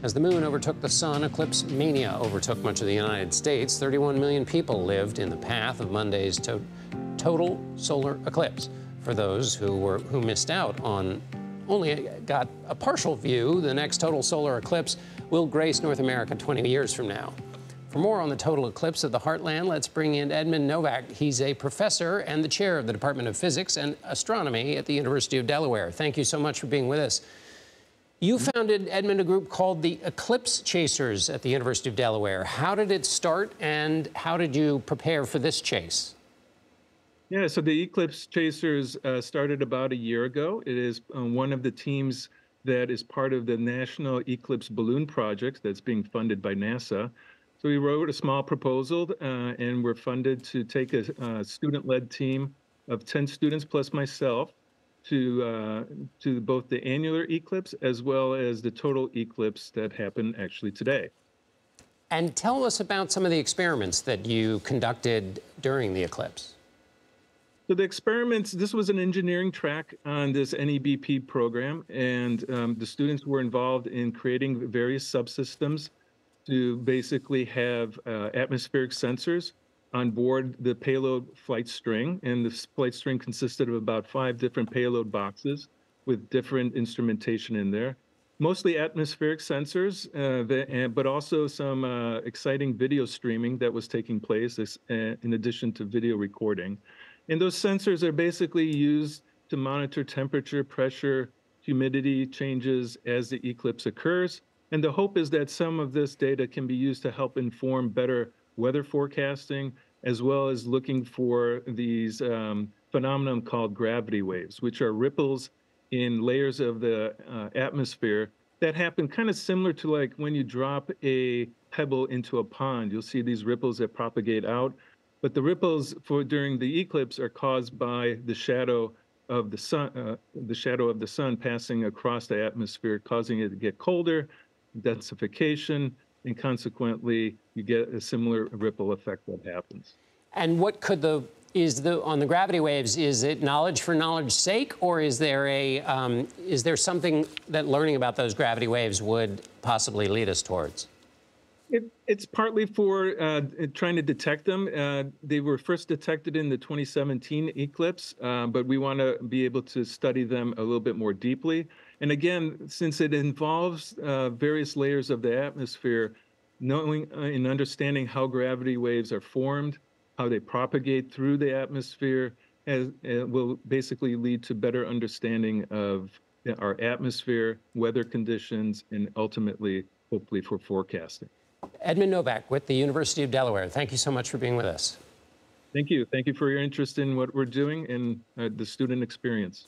As the moon overtook the sun, eclipse mania overtook much of the United States. 31 million people lived in the path of Monday's to total solar eclipse. For those who were who missed out on only got a partial view, the next total solar eclipse will grace North America 20 years from now. For more on the total eclipse of the heartland, let's bring in Edmund Nowak. He's a professor and the chair of the Department of Physics and Astronomy at the University of Delaware. Thank you so much for being with us. You founded, Edmund, a group called the Eclipse Chasers at the University of Delaware. How did it start and how did you prepare for this chase? Yeah, so the Eclipse Chasers uh, started about a year ago. It is uh, one of the teams that is part of the National Eclipse Balloon Project that's being funded by NASA. So we wrote a small proposal uh, and we're funded to take a, a student-led team of 10 students plus myself to uh, to both the annular eclipse as well as the total eclipse that happened actually today. And tell us about some of the experiments that you conducted during the eclipse. So the experiments, this was an engineering track on this NEBP program, and um, the students were involved in creating various subsystems to basically have uh, atmospheric sensors on board the payload flight string. And the flight string consisted of about five different payload boxes with different instrumentation in there. Mostly atmospheric sensors, uh, but also some uh, exciting video streaming that was taking place uh, in addition to video recording. And those sensors are basically used to monitor temperature, pressure, humidity changes as the eclipse occurs. And the hope is that some of this data can be used to help inform better weather forecasting, as well as looking for these um, phenomenon called gravity waves, which are ripples in layers of the uh, atmosphere that happen kind of similar to like when you drop a pebble into a pond. You'll see these ripples that propagate out. But the ripples for during the eclipse are caused by the shadow of the sun, uh, the shadow of the sun passing across the atmosphere, causing it to get colder, densification, and consequently, you get a similar ripple effect that happens. And what could the is the on the gravity waves? Is it knowledge for knowledge's sake, or is there a um, is there something that learning about those gravity waves would possibly lead us towards? It, it's partly for uh, trying to detect them. Uh, they were first detected in the 2017 eclipse, uh, but we want to be able to study them a little bit more deeply. And again, since it involves uh, various layers of the atmosphere, knowing uh, and understanding how gravity waves are formed, how they propagate through the atmosphere, uh, will basically lead to better understanding of our atmosphere, weather conditions, and ultimately, hopefully, for forecasting. Edmund Nowak with the University of Delaware. Thank you so much for being with us. Thank you. Thank you for your interest in what we're doing and uh, the student experience.